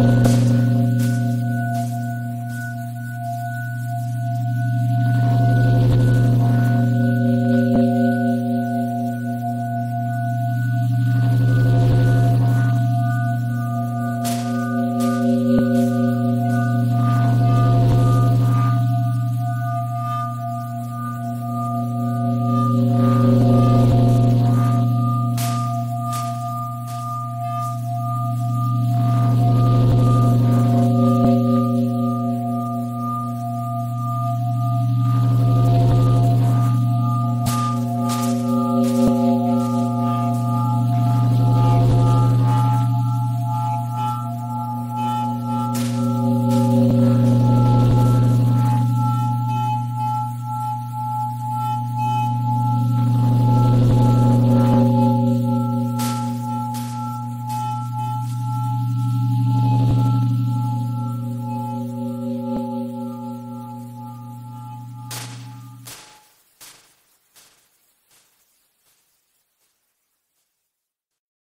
you